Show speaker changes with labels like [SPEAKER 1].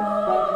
[SPEAKER 1] Oh.